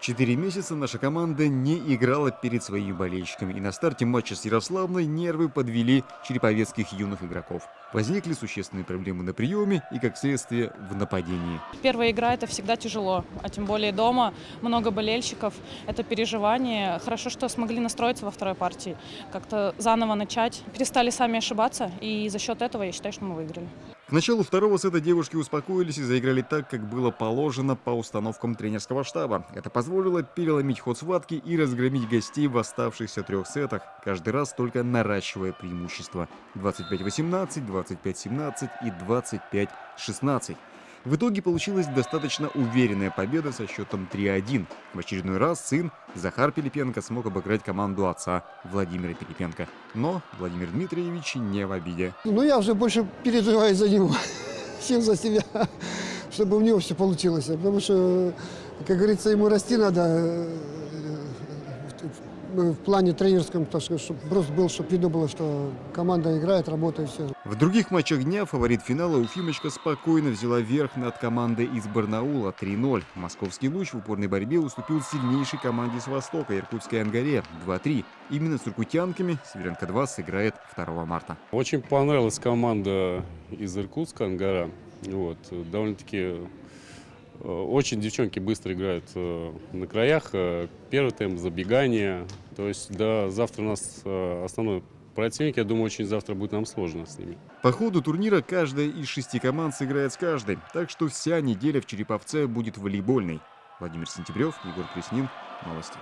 Четыре месяца наша команда не играла перед своими болельщиками, и на старте матча с Ярославной нервы подвели череповецких юных игроков. Возникли существенные проблемы на приеме и, как следствие, в нападении. Первая игра – это всегда тяжело, а тем более дома, много болельщиков, это переживание. Хорошо, что смогли настроиться во второй партии, как-то заново начать, перестали сами ошибаться, и за счет этого я считаю, что мы выиграли. К началу второго сета девушки успокоились и заиграли так, как было положено по установкам тренерского штаба. Это позволило переломить ход схватки и разгромить гостей в оставшихся трех сетах, каждый раз только наращивая преимущество. 25-18, 25-17 и 25-16. В итоге получилась достаточно уверенная победа со счетом 3-1. В очередной раз сын Захар Пилипенко смог обыграть команду отца Владимира Пилипенко. Но Владимир Дмитриевич не в обиде. Ну, я уже больше переживаю за него, чем за себя, чтобы у него все получилось. Потому что, как говорится, ему расти надо э, в плане тренерском, так сказать, чтобы просто был, чтобы видно было, что команда играет, работает, все. В других матчах дня фаворит финала Уфимочка спокойно взяла верх над командой из Барнаула 3-0. Московский луч в упорной борьбе уступил сильнейшей команде с Востока, Иркутской Ангаре 2-3. Именно с иркутянками Северенко-2 сыграет 2 марта. Очень понравилась команда из Иркутска Ангара. Вот, довольно-таки очень девчонки быстро играют э, на краях. Э, первый темп, забегание. То есть да, завтра у нас основной противник. Я думаю, очень завтра будет нам сложно с ними. По ходу турнира каждая из шести команд сыграет с каждой. Так что вся неделя в Череповце будет волейбольной. Владимир Сентябрев, Егор Преснин. Новости.